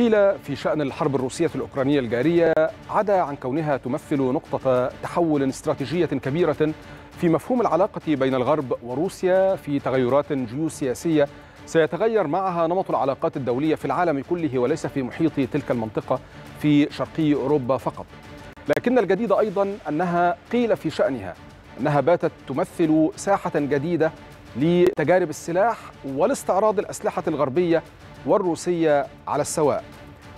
قيل في شأن الحرب الروسية الأوكرانية الجارية عدا عن كونها تمثل نقطة تحول استراتيجية كبيرة في مفهوم العلاقة بين الغرب وروسيا في تغيرات جيوسياسية. سيتغير معها نمط العلاقات الدولية في العالم كله وليس في محيط تلك المنطقة في شرقي أوروبا فقط. لكن الجديد أيضا أنها قيل في شأنها أنها باتت تمثل ساحة جديدة لتجارب السلاح والاستعراض الأسلحة الغربية والروسية على السواء.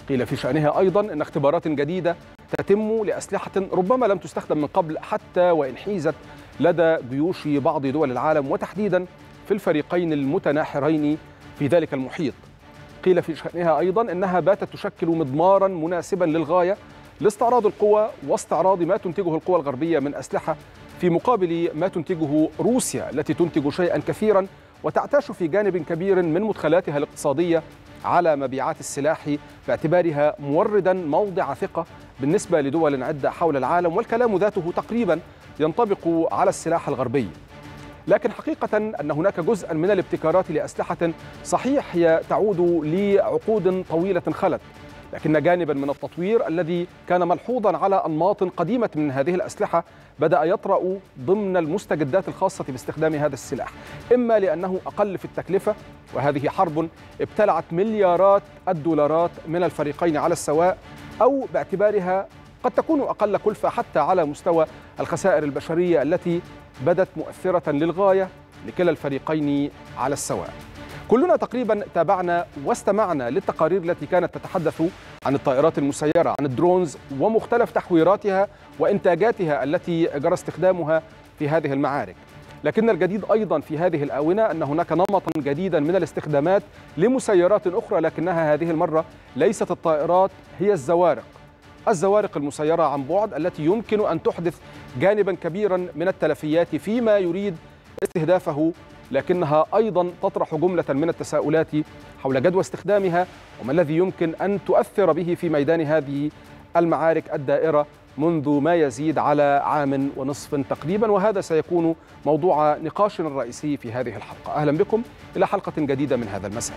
قيل في شأنها أيضا أن اختبارات جديدة تتم لأسلحة ربما لم تستخدم من قبل حتى وإن حيزت لدى جيوش بعض دول العالم وتحديدا في الفريقين المتناحرين في ذلك المحيط. قيل في شأنها أيضا أنها باتت تشكل مضمارا مناسبا للغاية لاستعراض القوى واستعراض ما تنتجه القوى الغربية من أسلحة في مقابل ما تنتجه روسيا التي تنتج شيئا كثيرا وتعتاش في جانب كبير من مدخلاتها الاقتصادية على مبيعات السلاح باعتبارها موردا موضع ثقة بالنسبة لدول عدة حول العالم والكلام ذاته تقريبا ينطبق على السلاح الغربي. لكن حقيقة أن هناك جزءا من الابتكارات لأسلحة صحيح هي تعود لعقود طويلة خلت. لكن جانبا من التطوير الذي كان ملحوظا على أنماط قديمة من هذه الأسلحة بدأ يطرأ ضمن المستجدات الخاصة باستخدام هذا السلاح. إما لأنه أقل في التكلفة وهذه حرب ابتلعت مليارات الدولارات من الفريقين على السواء أو باعتبارها قد تكون أقل كلفة حتى على مستوى الخسائر البشرية التي بدت مؤثرة للغاية لكلا الفريقين على السواء. كلنا تقريبا تابعنا واستمعنا للتقارير التي كانت تتحدث عن الطائرات المسيرة عن الدرونز ومختلف تحويراتها وإنتاجاتها التي جرى استخدامها في هذه المعارك. لكن الجديد أيضا في هذه الآونة أن هناك نمطا جديدا من الاستخدامات لمسيرات أخرى لكنها هذه المرة ليست الطائرات هي الزوارق. الزوارق المسيرة عن بعد التي يمكن أن تحدث جانبا كبيرا من التلفيات فيما يريد استهدافه لكنها أيضا تطرح جملة من التساؤلات حول جدوى استخدامها وما الذي يمكن أن تؤثر به في ميدان هذه المعارك الدائرة منذ ما يزيد على عام ونصف تقريبا. وهذا سيكون موضوع نقاشنا الرئيسي في هذه الحلقة. أهلا بكم. إلى حلقة جديدة من هذا المساء.